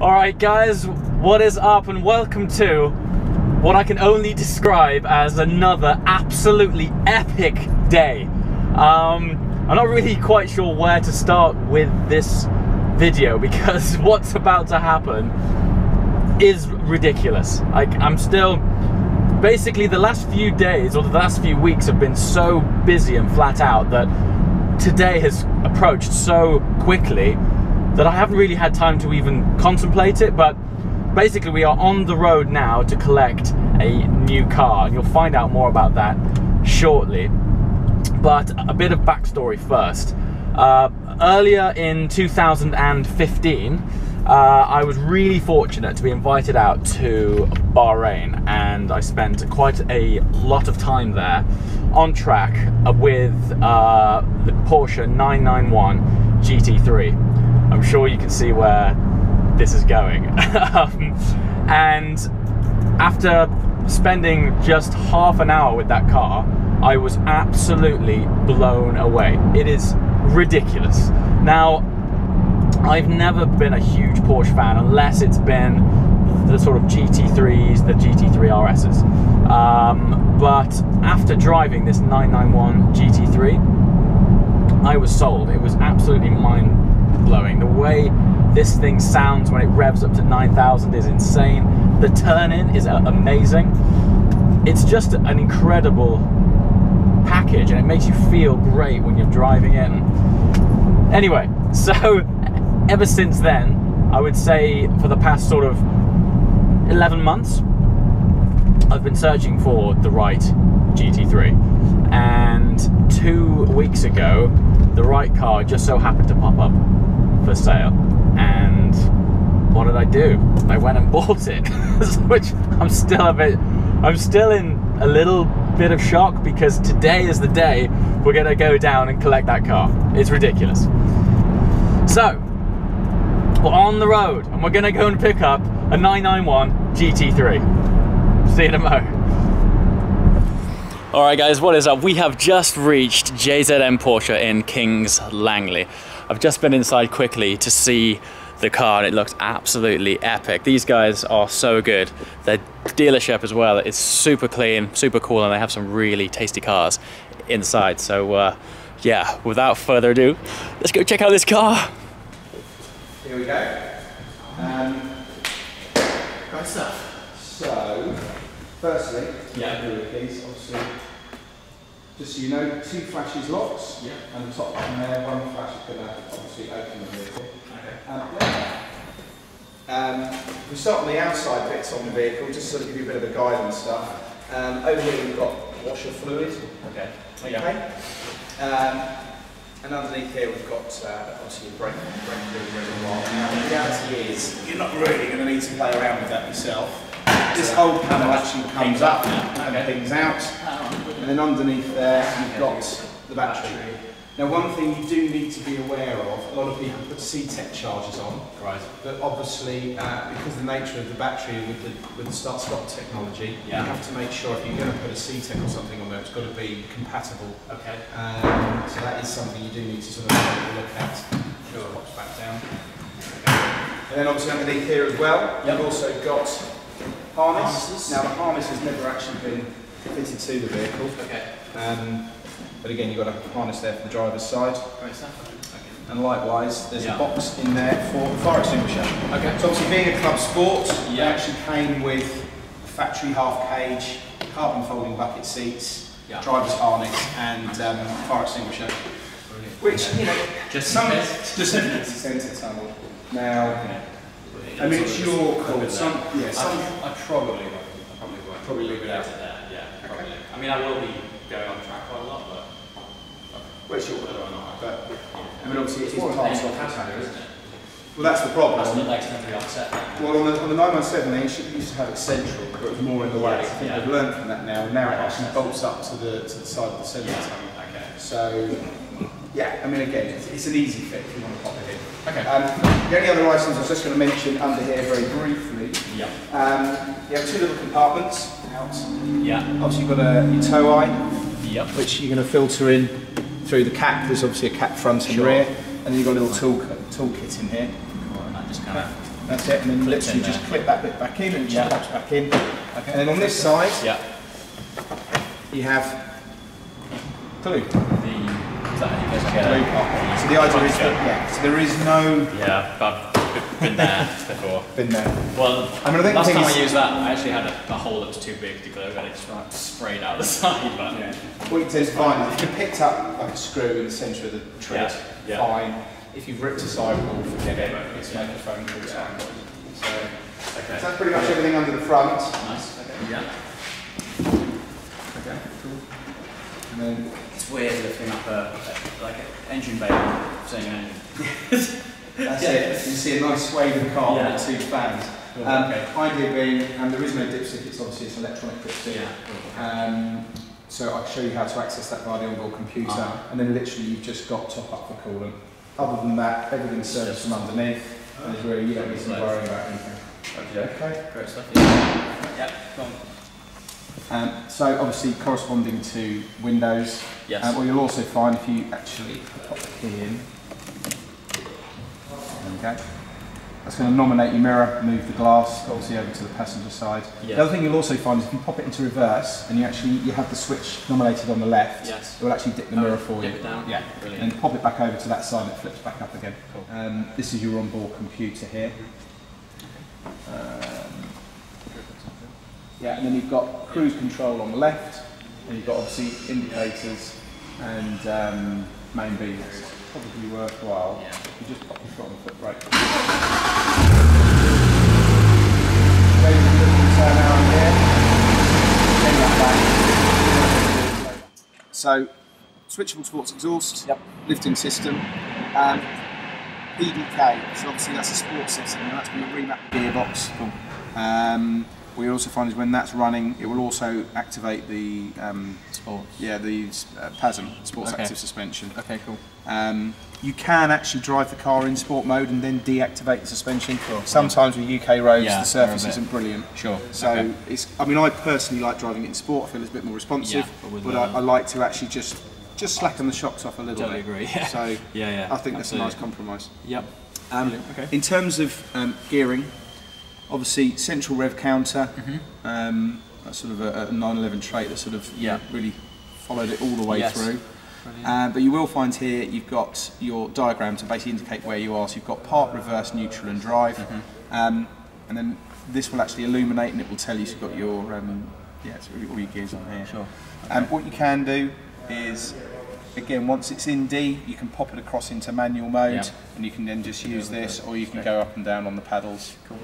Alright guys, what is up and welcome to what I can only describe as another absolutely epic day. Um, I'm not really quite sure where to start with this video because what's about to happen is ridiculous. Like I'm still basically the last few days or the last few weeks have been so busy and flat out that today has approached so quickly that I haven't really had time to even contemplate it, but basically we are on the road now to collect a new car, and you'll find out more about that shortly. But a bit of backstory first. Uh, earlier in 2015, uh, I was really fortunate to be invited out to Bahrain, and I spent quite a lot of time there on track with uh, the Porsche 991 GT3. I'm sure you can see where this is going. um, and after spending just half an hour with that car, I was absolutely blown away. It is ridiculous. Now, I've never been a huge Porsche fan unless it's been the sort of GT3s, the GT3 RSs. Um, but after driving this 991 GT3, I was sold. It was absolutely mind blowing. The way this thing sounds when it revs up to 9,000 is insane. The turn-in is uh, amazing. It's just an incredible package and it makes you feel great when you're driving it. Anyway, so ever since then, I would say for the past sort of 11 months, I've been searching for the right GT3. And two weeks ago, the right car just so happened to pop up for sale. And what did I do? I went and bought it, which I'm still a bit, I'm still in a little bit of shock because today is the day we're gonna go down and collect that car. It's ridiculous. So, we're on the road and we're gonna go and pick up a 991 GT3. See you in a mo. All right guys, what is up? We have just reached JZM Porsche in Kings Langley. I've just been inside quickly to see the car and it looks absolutely epic. These guys are so good. Their dealership as well is super clean, super cool, and they have some really tasty cars inside. So uh, yeah, without further ado, let's go check out this car. Here we go. Um, great stuff. So, firstly, yeah, please, obviously just so you know, two flashes locks, yeah. and the top button there, one flash is going to obviously open the vehicle. Okay. Um, yeah. um, we start on the outside bits on the vehicle, just sort of give you a bit of a guide and stuff. Um, over here we've got washer fluid. Okay. Okay. Yeah. Um, and underneath here we've got uh, obviously a brake, brake fluid reservoir. Now the reality is you're not really going to need to play around with that yourself. This whole panel actually comes up and things out. And then underneath there, you've got the battery. Now, one thing you do need to be aware of, a lot of people put CTEK chargers on, right. but obviously, uh, because of the nature of the battery with the, with the start-stop technology, yeah. you have to make sure if you're going to put a CTEK or something on there, it's got to be compatible. Okay. Um, so that is something you do need to sort of look at. Sure. Pops back down. And then obviously underneath here as well, yep. you've also got harness. Now the harness has never actually been fitted to the vehicle. Okay. Um, but again, you've got a harness there for the driver's side. Great stuff. And likewise, there's yeah. a box in there for the fire extinguisher. Okay. So obviously being a club sport, yeah. it actually came with a factory half cage, carbon folding bucket seats, yeah. driver's harness and um, fire extinguisher. Brilliant. Which, you know, just some, just a centre tunnel. Now, okay. I mean, it's your call. Some, yeah, some, I, I probably. I probably won't. Probably leave it out there. Yeah, probably. Okay. I mean, I will be going on track quite a lot, but. Well, it's your whether or not. But I mean, obviously, it is part of the isn't it? Well, that's the problem. That's upset. Well, on the, on the 917, they used to have it central, but it was more in the way. I think yeah. they've learned from that now. Now it actually bolts up to the to the side of the centre yeah. Okay. So, yeah, I mean, again, it's, it's an easy fit if you want to pop it in. Okay. Um, the only other items I was just going to mention under here very briefly. Yeah. Um, you have two little compartments out. Yeah. Obviously you've got a, your tow eye. Yep. Which you're going to filter in through the cap. There's obviously a cap front and sure. rear, and then you've got a little tool kit in here. Cool. Just kind of That's it, and then literally just clip that bit back in and Yeah. just pops back in. Okay. And then on this side, Yeah. you have glue. The is that how you guys glue part. So the idea is that, yeah, so there is no Yeah, been there before. Been there. Well, I mean, I think last time is- I used that, I actually had a, a hole that was too big to glue, and it just like, sprayed out the side. But Yeah. What you tend to find is if you picked up like a screw in the centre of the tread, Yeah, yeah. fine. If you've ripped a sidewall, forget it. It's microphone called sidewall. So, okay. so that's pretty much everything under the front. Nice. Okay. Yeah. Okay, cool. And then It's weird lifting up a, like an engine bay and saying an engine. That's it. You see a nice sway of the car Yeah. with the two fans. Cool, Um, okay. Idea being, and there is no dipstick, it's obviously it's electronic dipstick. Yeah. Um, so I'll show you how to access that via the onboard computer, Uh-huh. and then literally you've just got top up for coolant. Other than that, everything's serviced from underneath, and there's really you don't need to be worrying about anything. Okay. Okay. Great stuff. Yeah. yeah. Go on. Um, so obviously corresponding to Windows. Yes. Uh, what you'll also find if you actually pop the key in. Okay. That's going to nominate your mirror, move the glass, obviously over to the passenger side. Yeah. The other thing you'll also find is if you pop it into reverse and you actually you have the switch nominated on the left, Yes. it will actually dip the Oh, mirror for dip you. it down? Yeah. Brilliant. And pop it back over to that side and it flips back up again. Cool. Um, this is your onboard computer here. Um, yeah, and then you've got cruise control on the left, and you've got obviously indicators and um, main beams. It's probably worthwhile. Yeah. if You just pop your foot on the foot brake. Maybe a little turn out here. Then that back. So, switchable sports exhaust, Yep. lifting system, um, PDK. So obviously that's a sports system, and that's going to remap the gearbox. Um, what you also find is when that's running, it will also activate the um, Sports. yeah the uh, PASM, sports Okay. active suspension. Okay. Cool. Um, you can actually drive the car in sport mode and then deactivate the suspension. Sometimes with UK roads, Yeah, the surface they're a bit- isn't brilliant. Sure. So okay. it's. I mean, I personally like driving it in sport. I feel it's a bit more responsive. Yeah, but I, I like to actually just just slacken the shocks off a little Totally bit. agree, yeah. So Yeah, yeah, I think that's a nice compromise. Yep. Um, Okay. In terms of um, gearing, obviously central rev counter, um, that's sort of a, a 911 trait that sort of Yeah. really followed it all the way Yes. through. Uh, but you will find here you've got your diagram to basically indicate where you are. So you've got park, reverse, neutral, and drive, um, and then this will actually illuminate and it will tell you you've got your um, yeah, it's really all your gears on here. Sure. Um, what you can do is, again, once it's in D, you can pop it across into manual mode, Yeah. and you can then just use this, or you can go up and down on the paddles. Cool.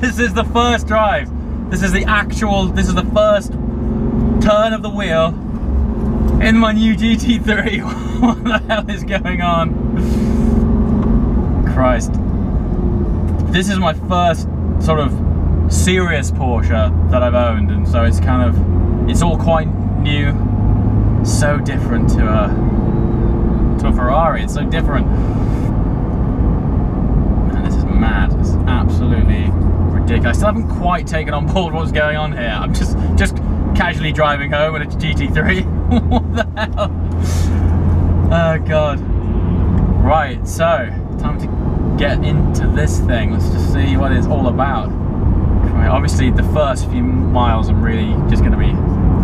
This is the first drive. This is the actual, this is the first turn of the wheel in my new GT3. what the hell is going on? Christ. This is my first sort of serious Porsche that I've owned, and so it's kind of, it's all quite new. So different to a, to a Ferrari. It's so different. Man, this is mad. It's absolutely ridiculous. I still haven't quite taken on board what's going on here. I'm just just casually driving home in a GT3. what the hell? Oh god. Right, so time to get into this thing. Let's just see what it's all about. Obviously, the first few miles, I'm really just going to be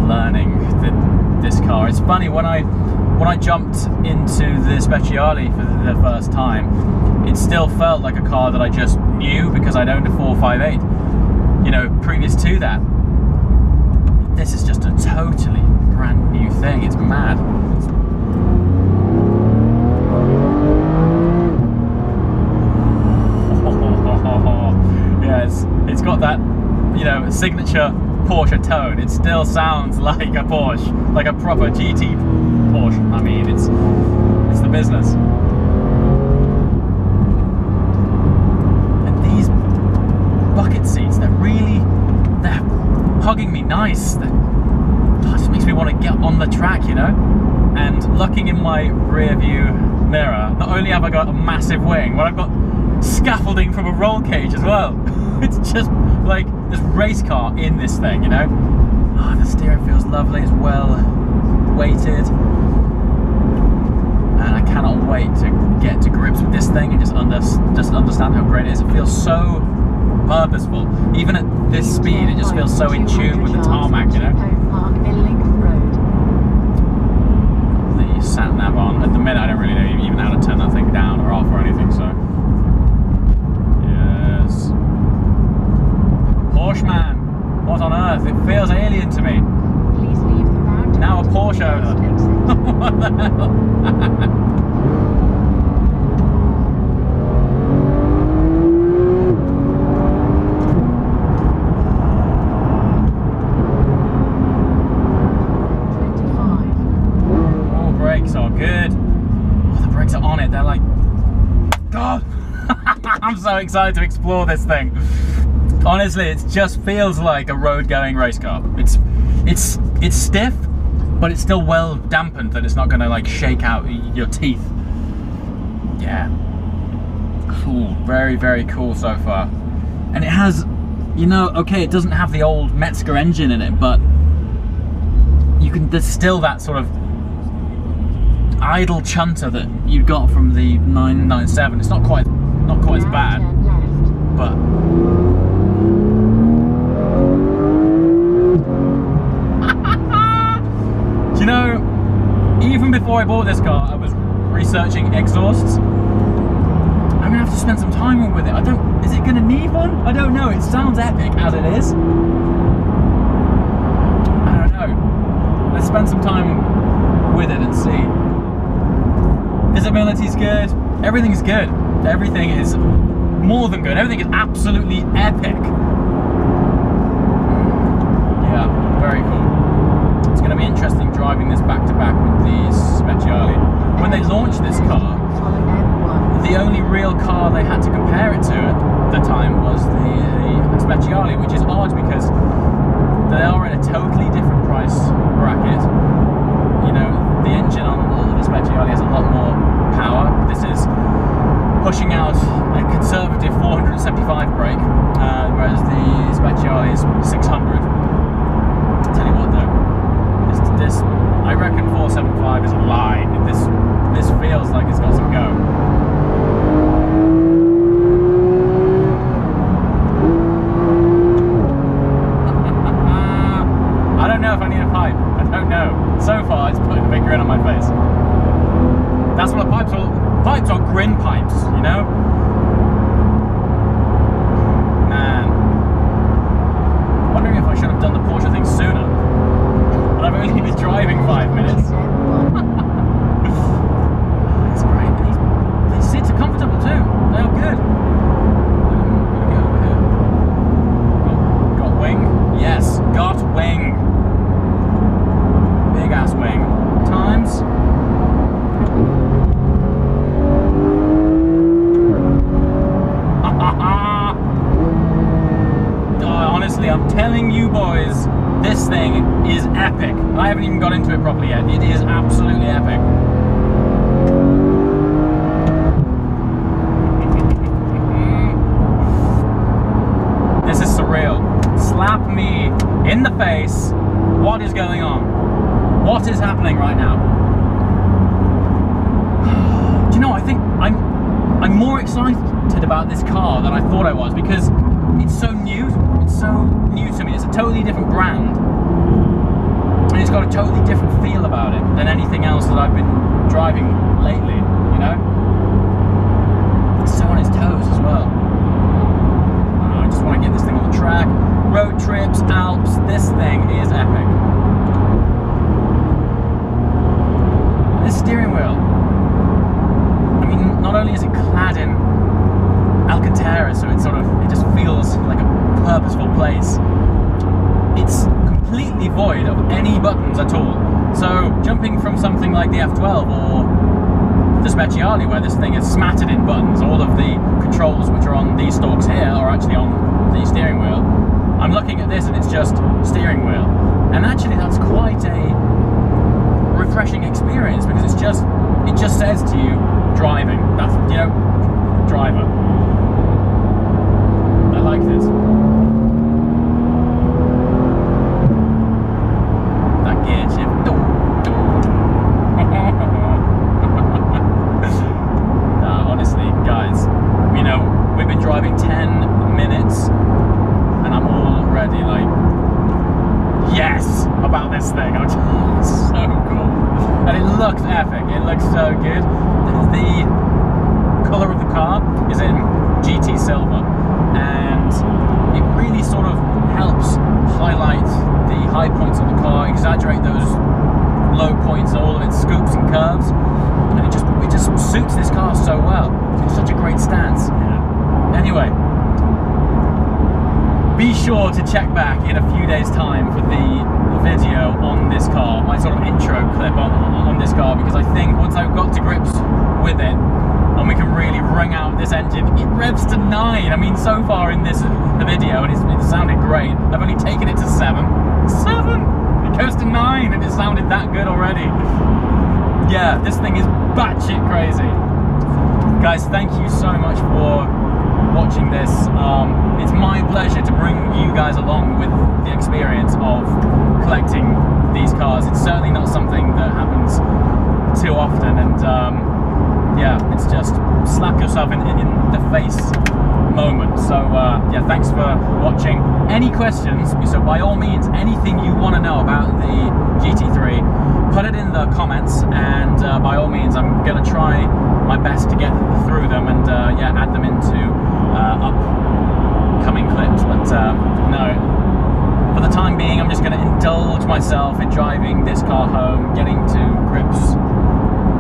learning the, this car. It's funny when I when I jumped into the Speciale for the first time, it still felt like a car that I just knew because I'd owned a 458, you know, previous to that. This is just a totally brand new thing. It's mad. yeah, it's, it's got that, you know, signature Porsche tone. It still sounds like a Porsche, like a proper GT Porsche. I mean, it's it's the business. Hugging me nice. Oh, just makes me want to get on the track, you know. And looking in my rear view mirror, not only have I got a massive wing, but I've got scaffolding from a roll cage as well. it's just like this race car in this thing, you know? Oh, the steering feels lovely, it's well weighted. And I cannot wait to get to grips with this thing and just, under, just understand how great it is. It feels so purposeful. Even at this speed, it just feels so in tune with the tarmac, you know? The sat nav on. At the minute, I don't really know even how to turn that thing down or off or anything, so. Yes. Porsche man. What on earth? It feels alien to me. Now a Porsche owner. what the hell? Oh, brakes are good. Oh, the brakes are on it. They're like, God. I'm excited to explore this thing. Honestly, it just feels like a road-going race car. It's, it's, it's stiff, but it's still well dampened that it's not going to like shake out your teeth. Yeah. Cool. Very, very cool so far. And it has, you know, okay, it doesn't have the old Metzger engine in it, but you can. There's still that sort of idle chunter that you got from the 997. It's not quite, not quite as bad, but you know, even before I bought this car, I was researching exhausts. I'm gonna have to spend some time with it. I don't. Is it gonna need one? I don't know. It sounds epic as it is. I don't know. Let's spend some time with it and see. Visibility's good. Everything's good. Everything is more than good. Everything is absolutely epic. Yeah, very cool. It's going to be interesting driving this back to back with the Speciale. When they launched this car, the only real car they had to compare it to at the time was the, Speciale, which is odd because they are in a totally different price bracket. You know, the engine on the Speciale has a lot more power. This is pushing out a conservative 475 brake, uh, whereas the Speciale is 600. Tell you what though, this, this I reckon 475 is a lie. This this feels like it's got some go. I don't know if I need a pipe. I don't know. So far, it's putting a big grin on my face. That's what a pipes are. Pipes grin pipes, you know. Man, wondering if I should have done the Porsche thing sooner. But I've only been driving five minutes. It's great. These, these seats are comfortable too. They are good. Um, gonna over here. Got, got wing? Yes, got wing. Big ass wing. Times. Oh, honestly, I'm telling you boys, this thing is epic. I haven't even got into it properly yet. It is absolutely epic. This is surreal. Slap me in the face. What is going on? What is happening right now? Do you know? I think I'm I'm more excited about this car than I thought I was because it's so new. It's so new to me. It's a totally different brand, and it's got a totally different feel about it than anything else that I've been driving lately. You know, it's so on its toes as well. I just want to get this thing on the track. Road trips, Alps. This thing is epic. This steering wheel. I mean, not only is it clad in Alcantara, so it sort of it just feels like a purposeful place. It's completely void of any buttons at all. So jumping from something like the F12 or the Speciale, where this thing is smattered in buttons, all of the controls which are on these stalks here are actually on the steering wheel. I'm looking at this and it's just steering wheel. And actually that's quite a refreshing experience because it's just it just says to you driving. That's you know driver. I like this. That gear shift. nah, honestly, guys, you know, we've been driving 10 minutes and I'm already like, yes, about this thing. I'm just so cool. And it looks epic. It looks so good. The colour of the car is in GT silver and it really sort of helps highlight the high points of the car, exaggerate those low points, all of its scoops and curves, and it just it just suits this car so well. It's such a great stance. Anyway, be sure to check back in a few days' time for the video on this car, my sort of intro clip on, on this car, because I think once I've got to grips with it, and we can really wring out this engine. It revs to nine. I mean, so far in this video, and it's, it sounded great. I've only taken it to seven. Seven! And it sounded that good already. Yeah, this thing is batshit crazy. Guys, thank you so much for watching this. Um, it's my pleasure to bring you guys along with the experience of collecting these cars. It's certainly not something that happens too often, and um, yeah, it's just slap yourself in, in the face moment. So uh, yeah, thanks for watching. Any questions? So by all means, anything you want to know about the GT3, put it in the comments, and uh, by all means, I'm gonna try my best to get through them and uh, yeah, add them into uh, upcoming clips. But um, no, for the time being, I'm just going to indulge myself in driving this car home, getting to grips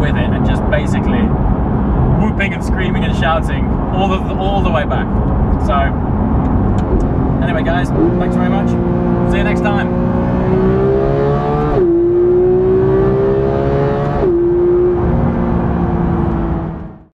with it, and just basically whooping and screaming and shouting all the all the way back. So, anyway, guys, thanks very much. See you next time.